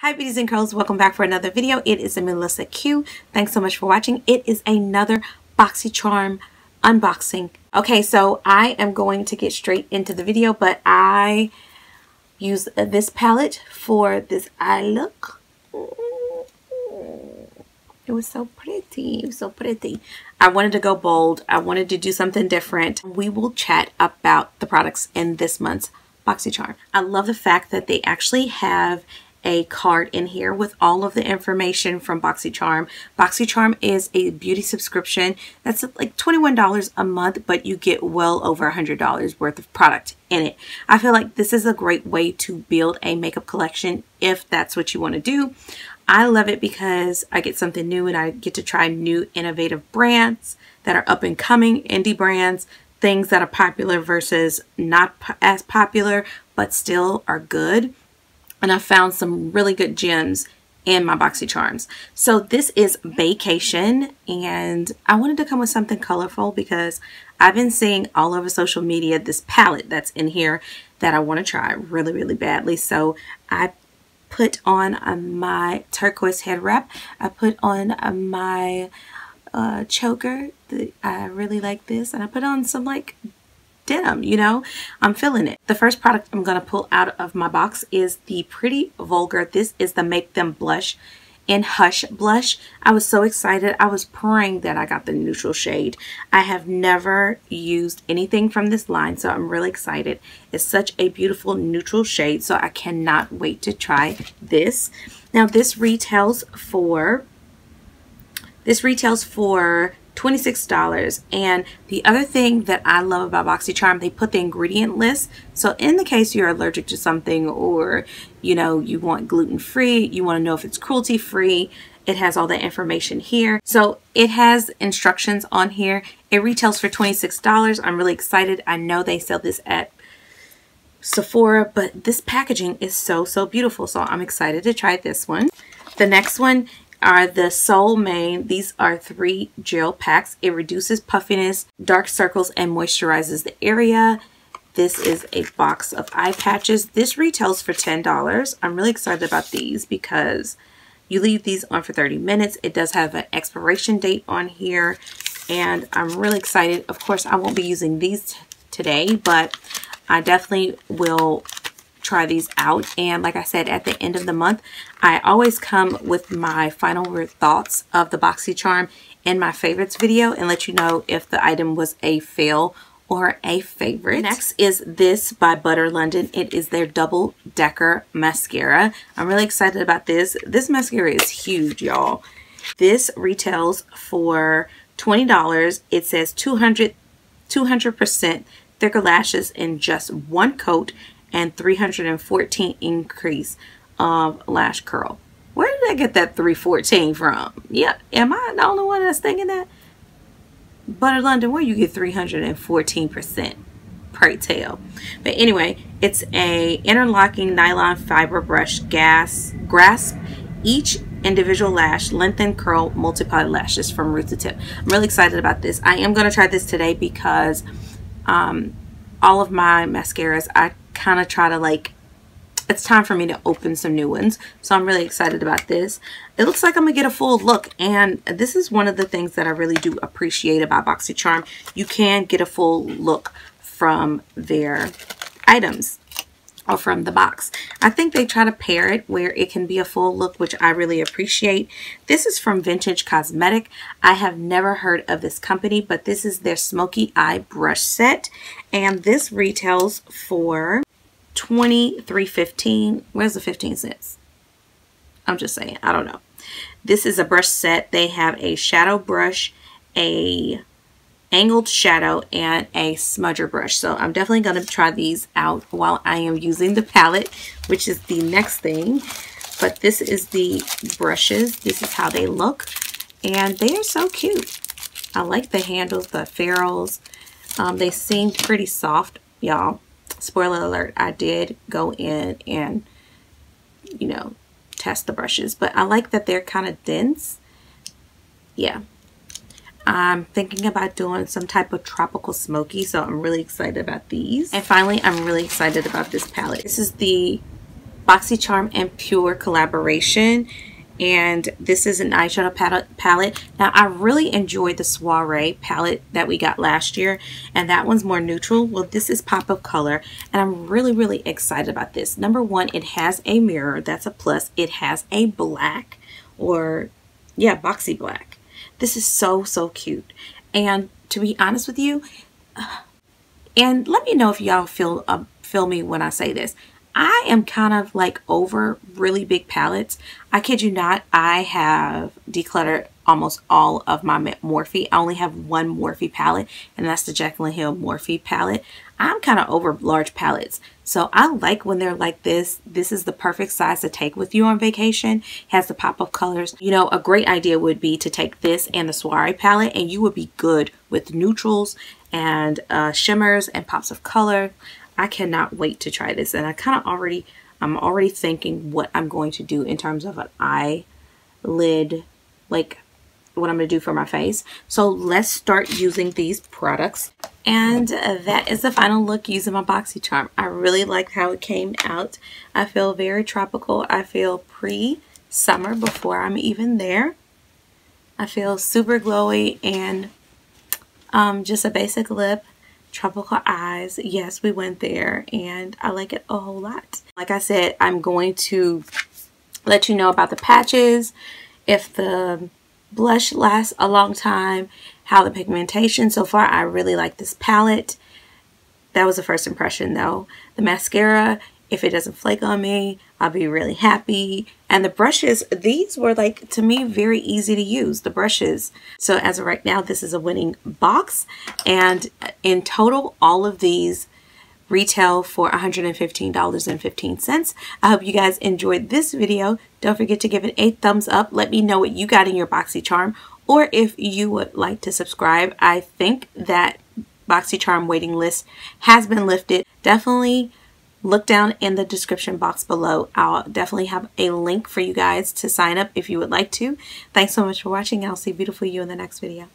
Hi beauties and curls, welcome back for another video. It is Melissa Q. Thanks so much for watching. It is another BoxyCharm unboxing. Okay, so I am going to get straight into the video, but I use this palette for this eye look. It was so pretty, it was so pretty. I wanted to go bold. I wanted to do something different. We will chat about the products in this month's BoxyCharm. I love the fact that they actually have a card in here with all of the information from BoxyCharm. BoxyCharm is a beauty subscription that's like $21 a month, but you get well over $100 worth of product in it. I feel like this is a great way to build a makeup collection if that's what you want to do. I love it because I get something new and I get to try new innovative brands that are up and coming, indie brands, things that are popular versus not as popular, but still are good and I found some really good gems in my BoxyCharms. So this is Vacation and I wanted to come with something colorful because I've been seeing all over social media this palette that's in here that I want to try really, really badly. So I put on uh, my turquoise head wrap. I put on uh, my uh, choker. I really like this. And I put on some like denim, you know, I'm feeling it. The first product I'm going to pull out of my box is the Pretty Vulgar. This is the Make Them Blush in Hush Blush. I was so excited. I was praying that I got the neutral shade. I have never used anything from this line, so I'm really excited. It's such a beautiful neutral shade, so I cannot wait to try this. Now, this retails for, this retails for $26. And the other thing that I love about BoxyCharm, they put the ingredient list. So in the case you're allergic to something or, you know, you want gluten-free, you want to know if it's cruelty-free, it has all the information here. So it has instructions on here. It retails for $26. I'm really excited. I know they sell this at Sephora, but this packaging is so, so beautiful. So I'm excited to try this one. The next one are the Soul Mane. These are three gel packs. It reduces puffiness, dark circles, and moisturizes the area. This is a box of eye patches. This retails for $10. I'm really excited about these because you leave these on for 30 minutes. It does have an expiration date on here. And I'm really excited. Of course, I won't be using these today, but I definitely will try these out. And like I said, at the end of the month, I always come with my final thoughts of the BoxyCharm in my favorites video and let you know if the item was a fail or a favorite. Next is this by Butter London. It is their double decker mascara. I'm really excited about this. This mascara is huge, y'all. This retails for $20. It says 200 200% thicker lashes in just one coat and 314 increase of lash curl. Where did I get that 314 from? Yeah, am I the only one that's thinking that? Butter London, where you get 314%? Pray tell. But anyway, it's a interlocking nylon fiber brush gas grasp each individual lash lengthen curl multiply lashes from root to tip i'm really excited about this i am going to try this today because um, all of my mascaras i kind of try to like it's time for me to open some new ones so I'm really excited about this it looks like I'm gonna get a full look and this is one of the things that I really do appreciate about BoxyCharm you can get a full look from their items or from the box. I think they try to pair it where it can be a full look, which I really appreciate. This is from Vintage Cosmetic. I have never heard of this company, but this is their Smoky Eye Brush Set. And this retails for $23.15. Where's the 15 cents? I'm just saying. I don't know. This is a brush set. They have a shadow brush, a angled shadow, and a smudger brush. So I'm definitely going to try these out while I am using the palette, which is the next thing. But this is the brushes. This is how they look. And they are so cute. I like the handles, the ferrules. Um, they seem pretty soft, y'all spoiler alert, I did go in and, you know, test the brushes. But I like that they're kind of dense. Yeah. I'm thinking about doing some type of tropical smoky, so I'm really excited about these. And finally, I'm really excited about this palette. This is the BoxyCharm and PUR collaboration and this is an eyeshadow palette. Now, I really enjoyed the Soiree palette that we got last year, and that one's more neutral. Well, this is Pop of Color, and I'm really, really excited about this. Number one, it has a mirror. That's a plus. It has a black, or, yeah, boxy black. This is so, so cute. And to be honest with you, and let me know if y'all feel, uh, feel me when I say this. I am kind of like over really big palettes. I kid you not, I have decluttered almost all of my Morphe. I only have one Morphe palette, and that's the Jaclyn Hill Morphe palette. I'm kind of over large palettes. So I like when they're like this. This is the perfect size to take with you on vacation. Has the pop of colors. You know, a great idea would be to take this and the Soiree palette and you would be good with neutrals and uh, shimmers and pops of color. I cannot wait to try this. And I kind of already, I'm already thinking what I'm going to do in terms of an eyelid, like what I'm going to do for my face. So let's start using these products. And that is the final look using my BoxyCharm. I really like how it came out. I feel very tropical. I feel pre-summer before I'm even there. I feel super glowy and um, just a basic lip. Tropical Eyes. Yes, we went there and I like it a whole lot. Like I said, I'm going to let you know about the patches, if the blush lasts a long time, how the pigmentation. So far, I really like this palette. That was the first impression though. The mascara if it doesn't flake on me, I'll be really happy. And the brushes, these were like, to me, very easy to use, the brushes. So as of right now, this is a winning box. And in total, all of these retail for $115.15. I hope you guys enjoyed this video. Don't forget to give it a thumbs up. Let me know what you got in your BoxyCharm or if you would like to subscribe. I think that BoxyCharm waiting list has been lifted. Definitely look down in the description box below. I'll definitely have a link for you guys to sign up if you would like to. Thanks so much for watching. I'll see beautiful you in the next video.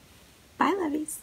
Bye, lovies.